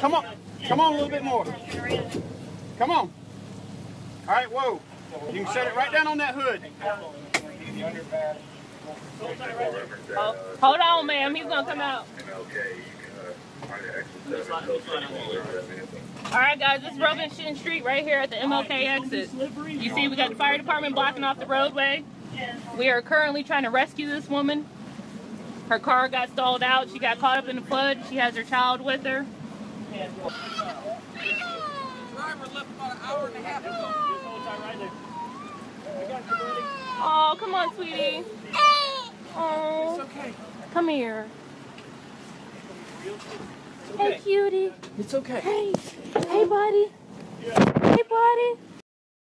Come on. Come on a little bit more. Come on. All right, whoa. You can set it right down on that hood. Hold on, ma'am. He's gonna come out. All right, guys. This is Robinson Street right here at the MLK exit. You see, we got the fire department blocking off the roadway. We are currently trying to rescue this woman. Her car got stalled out. She got caught up in the flood. She has her child with her. Driver left about an hour and a half ago. Oh, come on, sweetie. Oh, Okay. come here. Hey, cutie. It's okay. Hey, hey, buddy. Hey, buddy.